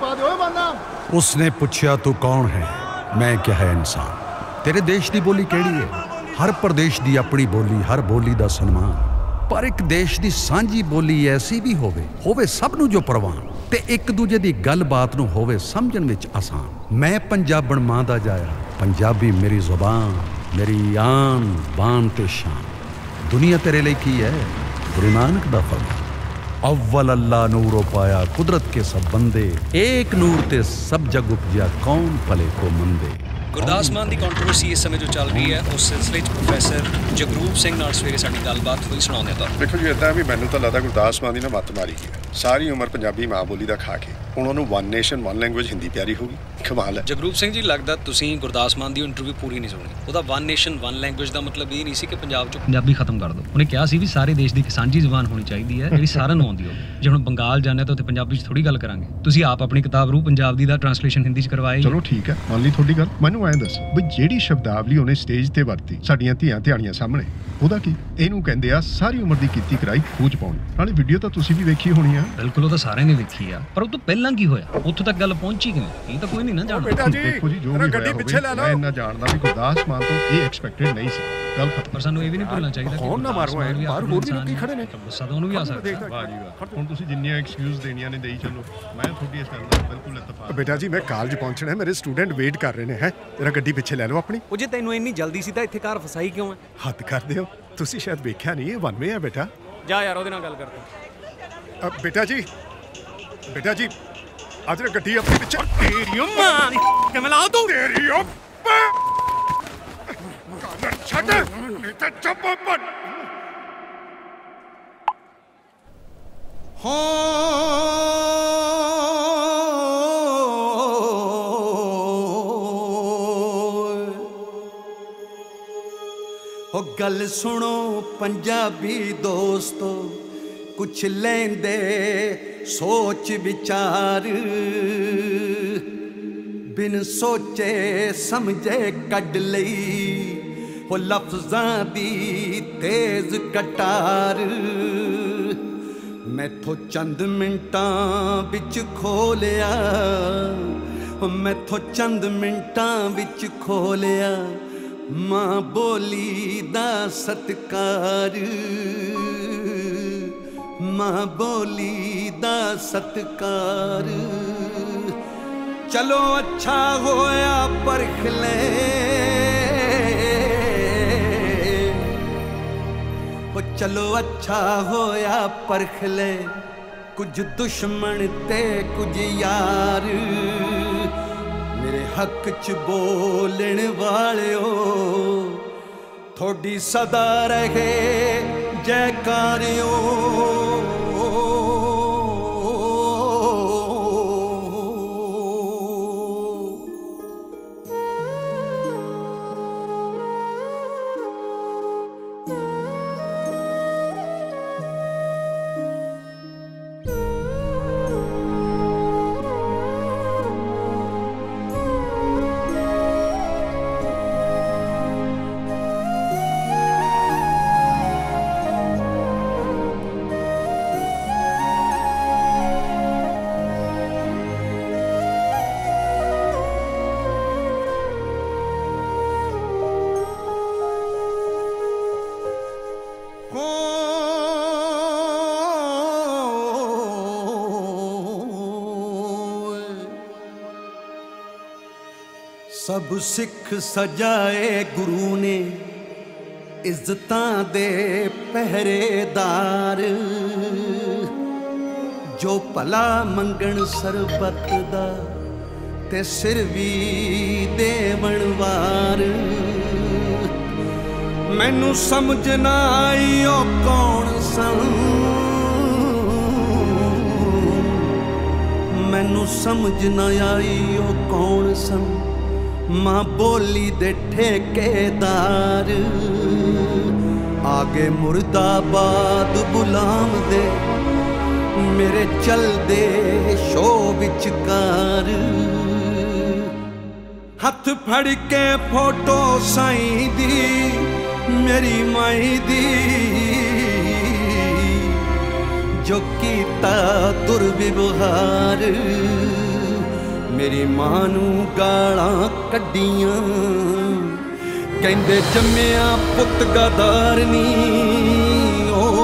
ਪਾ ਦਿਓ, ਓਏ ਮਾਨਾ। ਉਸਨੇ ਪੁੱਛਿਆ, ਤੂੰ ਕੌਣ ਹੈ? ਮੈਂ ਕਿਹਾ, ਇਨਸਾਨ। ਤੇਰੇ ਦੇਸ਼ ਦੀ ਬੋਲੀ ਕਿਹੜੀ ਹੈ? ਹਰ ਪ੍ਰਦੇਸ਼ ਦੀ ਆਪਣੀ ਬੋਲੀ, ਹਰ ਬੋਲੀ ਦਾ ਸਨਮਾਨ। ਪਰ ਇੱਕ ਦੇਸ਼ ਦੀ ਸਾਂਝੀ ਬੋਲੀ ਐਸੀ ਵੀ ਹੋਵੇ ਹੋਵੇ ਸਭ ਨੂੰ ਜੋ ਪ੍ਰਵਾਨ। ਤੇ ਇੱਕ ਦੂਜੇ ਦੀ ਗੱਲਬਾਤ ਨੂੰ ਹੋਵੇ ਸਮਝਣ ਵਿੱਚ ਆਸਾਨ। ਮੈਂ ਪੰਜਾਬਣ ਮਾਂ ਦਾ ਜਾਇਆ। ਪੰਜਾਬੀ ਮੇਰੀ ਜ਼ੁਬਾਨ, ਮੇਰੀ ਆਨ ਬਾਨ ਤੇ ਸ਼ਾਨ। ਦੁਨੀਆ ਤੇਰੇ ਲਈ ਕੀ ਹੈ? ਗੁਰੂ ਨਾਨਕ ਦਾ ਫਰਮਾਨ। अव्वल अल्लाह नूरो पाया कुदरत के सब बंदे एक नूर ते सब जग उपजा कौन भले को मंदे ਗੁਰਦਾਸ ਮਾਨ ਦੀ ਕੰਟਰੋਵਰਸੀ ਇਸ ਸਮੇਂ ਜੋ ਚੱਲ ਰਹੀ ਹੈ ਉਸ ਸਿਲਸਿਲੇ 'ਚ ਪ੍ਰੋਫੈਸਰ ਜਗਰੂਪ ਸਿੰਘ ਨਾਲ ਸਵੇਰੇ ਸਾਡੀ ਗੱਲਬਾਤ ਹੋਈ ਸੁਣਾਉਂਦੇ ਤਾਂ ਦੇਖੋ ਜੀ ਇਦਾਂ ਵੀ ਮੈਨੂੰ ਤਾਂ ਲੱਗਦਾ ਗੁਰਦਾਸ ਮਾਨ ਦੀ ਨਾ ਮੱਤ ਮਾਰੀ ਗਈ ਹੈ ਸਾਰੀ ਉਮਰ ਪੰਜਾਬੀ ਮਾਂ ਬੋਲੀ ਦਾ ਖਾ ਕੇ ਹੁਣ ਉਹਨੂੰ one nation one language Hindi ਪਿਆਰੀ ਹੋ ਗਈ। ਕਮਾਲ ਹੈ। ਜਗਰੂਪ ਸਿੰਘ ਜੀ ਲੱਗਦਾ ਤੁਸੀਂ ਗੁਰਦਾਸ ਮਾਨ ਦੀ ਇੰਟਰਵਿਊ ਪੂਰੀ ਨਹੀਂ ਸੁਣੀ ਉਹਦਾ ਵਨ ਨੇਸ਼ਨ ਵਨ ਲੈਂਗੁਏਜ ਦਾ ਮਤਲਬ ਇਹ ਨਹੀਂ ਸੀ ਕਿ ਪੰਜਾਬ 'ਚ ਪੰਜਾਬੀ ਖਤਮ ਕਰ ਦਿਓ। ਉਹਨੇ ਕਿਹਾ ਸੀ ਵੀ ਸਾਰੇ ਦੇਸ਼ ਦੀ ਇੱਕ ਸਾਂਝੀ ਜ਼ੁਬਾਨ ਹੋਣੀ ਚਾਹੀਦੀ ਹੈ ਜਿਹੜੀ ਸਾਰਿਆਂ ਨੂੰ ਆਉਂਦੀ ਹੋਵੇ। ਜੇ ਹੁਣ ਬੰਗਾਲ ਜਾਂਦੇ ਤਾਂ ਉੱਥੇ ਪੰਜਾਬੀ 'ਚ ਥੋੜੀ ਗੱਲ ਕਰਾਂਗੇ। ਤੁਸੀਂ ਆਪ ਆਪਣੀ ਕਿਤਾਬ ਰੂ ਪੰਜਾਬ ਦੀ ਦਾ ਟਰਾਂਸਲੇਸ਼ਨ ਹਿੰਦੀ 'ਚ ਕਰਵਾਈ ਚਲੋ ਠੀਕ ਹੈ ਮੰਨ ਲਈ ਤੁਹਾਡੀ ਗੱਲ। ਮੈਨੂੰ ਐਂ ਦੱਸ ਵੀ ਜਿਹੜੀ ਸ਼ਬਦਾਵਲੀ ਉਹਨੇ ਸਟੇਜ ਤੇ ਵਰਤੀ ਸਾਡੀਆਂ ਧੀਆਂ ਧਿਆਣੀਆਂ ਸਾਹਮਣੇ ਉਹਦਾ ਕੀ? ਇਹਨੂੰ ਕਹਿੰਦੇ ਆ ਸਾਰੀ ਉਮਰ ਦੀ ਕੀਤੀ ਕਰਾਈ ਖੂਜ ਪਾਉਣੀ। ਨਾਲੇ ਵੀਡੀਓ ਤਾਂ ਤੁਸੀਂ ਵੀ ਵੇਖੀ ਹੋਣੀ ਆ। ਬਿਲਕੁਲ ਉਹ ਤਾਂ ਸਾਰਿਆਂ ਨੇ ਵੇਖੀ ਆ। ਪਰ ਉਹ ਤੋਂ ਪਹਿਲਾਂ ਕੀ ਹੋਇਆ? ਉੱਥੋਂ ਤੱਕ ਗੱਲ ਪਹੁੰਚੀ ਕਿਵੇਂ? ਇਹ ਤਾਂ ਕੋਈ ਨਹੀਂ ਨਾ ਜਾਣਦਾ। ਬੇਟਾ ਜੀ ਦੇਖੋ ਜੀ ਜੋ ਵੀ ਗੱਡੀ ਪਿੱਛੇ ਲੈ ਲਓ। ਮੈਂ ਇੰਨਾ ਜਾਣਦਾ ਵੀ ਗੁਰਦਾਸ ਮਾਨ ਤੋਂ ਇਹ ਐਕਸਪੈਕਟਡ ਨਹੀਂ ਸੀ। ਗੱਲ ਖਤਮ। ਪਰ ਸਾਨੂੰ ਇਹ ਵੀ ਨਹੀਂ ਭੁੱਲਣਾ ਚਾਹੀਦਾ ਕਿ ਕੌਣ ਨਾ ਮਾਰੋ ਐ, ਬਾਹਰ ਹੋਰ ਵੀ ਲੋਕੀ ਖੜੇ ਨੇ। ਗੁੱਸਾ ਤਾਂ ਉਹਨੂੰ ਵੀ ਆ ਸਕਦਾ ਵਾਹ ਜੀ ਵਾਹ। ਹੁਣ ਤੁਸੀਂ ਜਿੰਨੀਆਂ ਐਕਸਕਿਊਜ਼ ਦੇਣੀਆਂ ਨੇ ਦੇਈ ਚੱਲੋ। ਮੈਂ ਤੁਹਾਡੀ ਇਸ ਗੱਲ ਨਾਲ ਬਿਲਕੁਲ ਇਤਫਾਕ ਬੇਟਾ ਜੀ ਮੈਂ ਕਾਲਜ ਪਹੁੰਚਣਾ ਹੈ ਮੇਰੇ ਸਟੂਡੈਂਟ ਵੇਟ ਕਰ ਰਹੇ ਨੇ ਹੈ? ਤੇਰਾ ਗੱਡੀ ਪਿੱਛੇ ਲੈ ਲਓ ਆਪਣੀ। ਉਹ ਜੇ ਤੈਨੂੰ ਇੰਨੀ ਜਲਦੀ ਸੀ ਤਾਂ ਇੱਥੇ ਕਾਰ ਫਸਾਈ ਕਿਉਂ ਹੈ? ਹੱਦ ਕਰਦੇ ਹੋ। ਤੁਸੀਂ ਸ਼ਾਇਦ ਵੇਖਿਆ ਨਹੀਂ ਇਹ ਵਨ ਵੇ ਹੈ ਬੇਟਾ। ਜਾ ਯਾਰ ਉਹਦੇ ਨਾਲ ਗੱਲ ਕਰ ਤੂੰ ਅ, ਬੇਟਾ ਜੀ ਬੇਟਾ ਜੀ ਆ ਤੇਰਾ ਗੱਡੀ ਆਪਣੀ ਪਿੱਛੇ ਤੇਰੀ ਮਾਂ ਕਿਵੇਂ ਲਾ ਤੂੰ ਤੇਰੀ ਉਹ ਕਾਲਰ ਛੱਡ ਨਹੀਂ ਤਾਂ ਚੁੱਪ ਬਣ ਹੋ ਕੁਛ ਲੈਂਦੇ, ਸੋਚ ਵਿਚਾਰ। ਬਿਨ ਸੋਚੇ ਸਮਝੇ ਕੱਢ ਲਈ, ਉਹ ਲਫ਼ਜ਼ਾਂ ਦੀ ਤੇਜ਼ ਕਟਾਰ। ਮੈਥੋਂ ਚੰਦ ਮਿੰਟਾਂ ਵਿੱਚ ਖੋਲਿਆ ਹੋ ਮੈਥੋਂ ਚੰਦ ਮਿੰਟਾਂ ਵਿੱਚ ਖੋਲਿਆ। ਮਾਂ ਬੋਲੀ ਦਾ ਸਤਕਾਰ। ਮਾਂ ਬੋਲੀ ਦਾ ਸਤਕਾਰ। ਚਲੋ ਅੱਛਾ ਹੋਇਆ ਪਰਖ ਲੈ। ਉਹ ਚਲੋ ਅੱਛਾ ਹੋਇਆ ਪਰਖ ਲੈ। ਕੁਝ ਦੁਸ਼ਮਣ ਤੇ ਕੁਝ ਯਾਰ। ਮੇਰੇ ਹੱਕ ਚ ਬੋਲਣ ਵਾਲਿਓ ਤੁਹਾਡੀ ਸਦਾ ਰਹੇ ਜੈਕਾਰਿਓ। ਸਭ ਸਿੱਖ ਸਜਾਏ ਗੁਰੂ ਨੇ, ਇੱਜ਼ਤਾਂ ਦੇ ਪਹਿਰੇਦਾਰ। ਜੋ ਭਲਾ ਮੰਗਣ ਸਰਬਤ ਦਾ, ਤੇ ਸਿਰ ਵੀ ਦੇਵਣ ਵਾਰ। ਮੈਨੂੰ ਸਮਝ ਨਾ ਆਈ ਉਹ ਕੌਣ ਸੰ। ਮੈਨੂੰ ਸਮਝ ਨਾ ਆਈ ਉਹ ਕੌਣ ਸੰ। ਮਾਂ ਬੋਲੀ ਦੇ ਠੇਕੇਦਾਰ। ਆਗੇ ਮੁਰਦਾਬਾਦ ਗੁਲਾਮ ਦੇ, ਮੇਰੇ ਚਲਦੇ ਸ਼ੋ ਵਿਚਕਾਰ। ਹੱਥ ਫੜ ਕੇ ਫੋਟੋ ਸਾਈ ਦੀ, ਮੇਰੀ ਮਾਈ ਦੀ। ਜੋ ਕੀਤਾ ਦੁਰਵਿਵਹਾਰ। ਮੇਰੀ ਮਾਂ ਨੂੰ ਗਾਲਾਂ ਕੱਢੀਆਂ। ਕਹਿੰਦੇ, ਜੰਮਿਆ ਪੁੱਤ ਗਦਾਰ ਨੀ, ਓ।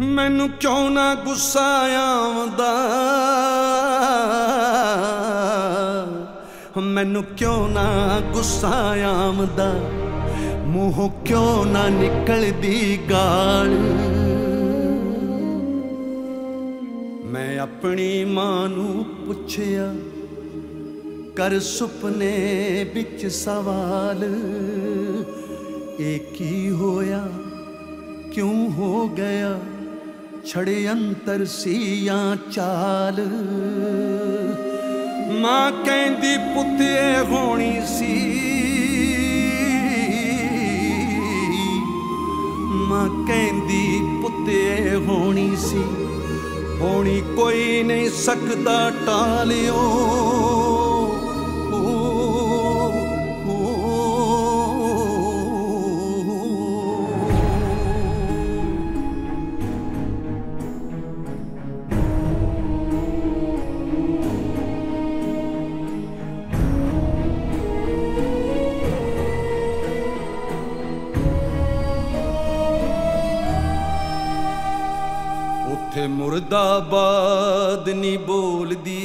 ਮੈਨੂੰ ਕਿਉਂ ਨਾ ਗੁੱਸਾ ਆਉਂਦਾ? ਮੈਨੂੰ ਕਿਉਂ ਨਾ ਗੁੱਸਾ ਆਉਂਦਾ? ਮੂੰਹ ਕਿਉਂ ਨਾ ਨਿਕਲਦੀ ਗਾਲ? ਮੈਂ ਆਪਣੀ ਮਾਂ ਨੂੰ ਪੁੱਛਿਆ, ਕਰ ਸੁਪਨੇ ਵਿੱਚ ਸਵਾਲ, ਇਹ ਕੀ ਹੋਇਆ? ਕਿਉਂ ਹੋ ਗਿਆ? ਛੜੇ ਅੰਤਰ ਸੀਆਂ ਚਾਲ? ਮਾਂ ਕਹਿੰਦੀ, ਪੁੱਤੇ ਹੋਣੀ ਸੀ ਮਾਂ ਕਹਿੰਦੀ ਪੁੱਤੇ ਹੋਣੀ ਸੀ। ਹੋਣੀ ਕੋਈ ਨਹੀਂ ਸਕਦਾ ਟਾਲਿਓ। ਮੁਰਦਾਬਾਦ ਨਹੀਂ ਬੋਲਦੀ।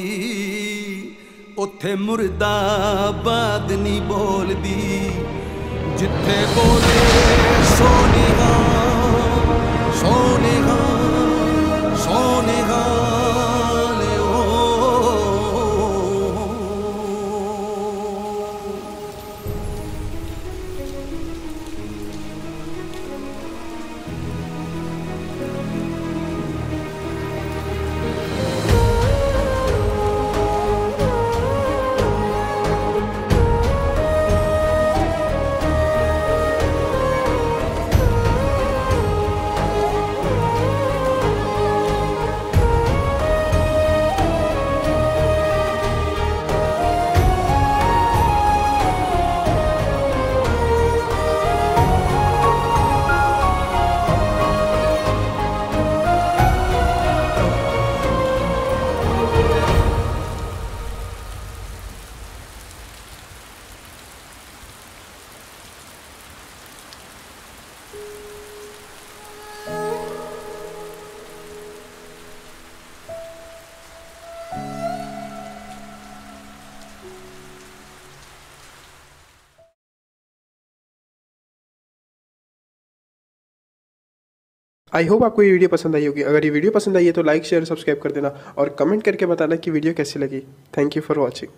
ਉੱਥੇ ਮੁਰਦਾਬਾਦ ਨਹੀਂ ਬੋਲਦੀ। ਜਿੱਥੇ ਬੋਲੇ ਸੋਨਿਹਾ आई होप आपको ये वीडियो पसंद आई होगी अगर ये वीडियो पसंद आई है तो लाइक शेयर सब्सक्राइब कर देना और कमेंट करके बताना कि वीडियो कैसी लगी थैंक यू फॉर वॉचिंग